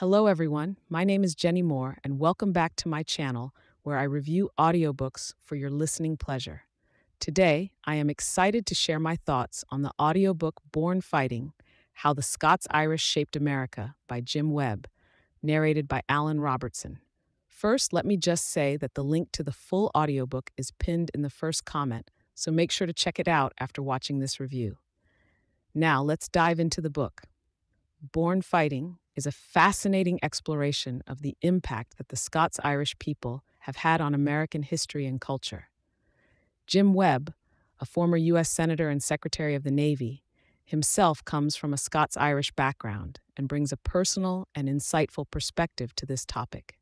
Hello, everyone. My name is Jenny Moore, and welcome back to my channel where I review audiobooks for your listening pleasure. Today, I am excited to share my thoughts on the audiobook Born Fighting How the Scots Irish Shaped America by Jim Webb, narrated by Allan Robertson. First, let me just say that the link to the full audiobook is pinned in the first comment, so make sure to check it out after watching this review. Now, let's dive into the book. Born Fighting is a fascinating exploration of the impact that the Scots Irish people have had on American history and culture. Jim Webb, a former U.S. Senator and Secretary of the Navy, himself comes from a Scots Irish background and brings a personal and insightful perspective to this topic.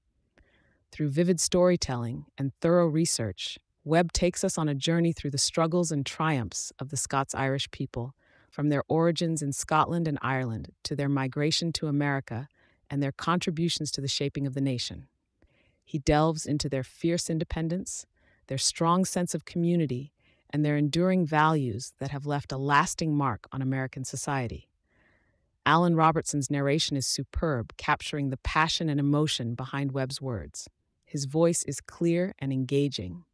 Through vivid storytelling and thorough research, Webb takes us on a journey through the struggles and triumphs of the Scots Irish people from their origins in Scotland and Ireland to their migration to America and their contributions to the shaping of the nation. He delves into their fierce independence, their strong sense of community, and their enduring values that have left a lasting mark on American society. Allan Robertson's narration is superb, capturing the passion and emotion behind Webb's words. His voice is clear and engaging,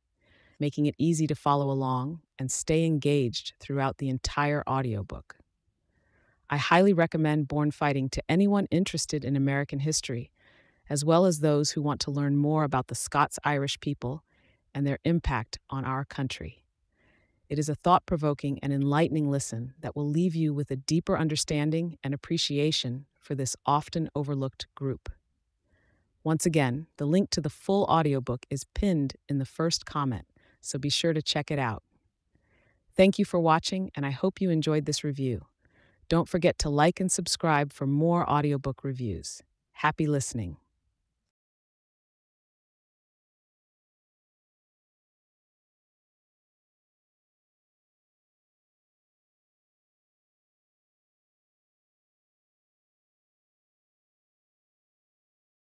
making it easy to follow along and stay engaged throughout the entire audiobook. I highly recommend Born Fighting to anyone interested in American history, as well as those who want to learn more about the Scots Irish people and their impact on our country. It is a thought provoking and enlightening listen that will leave you with a deeper understanding and appreciation for this often overlooked group. Once again, the link to the full audiobook is pinned in the first comment so be sure to check it out. Thank you for watching, and I hope you enjoyed this review. Don't forget to like and subscribe for more audiobook reviews. Happy listening.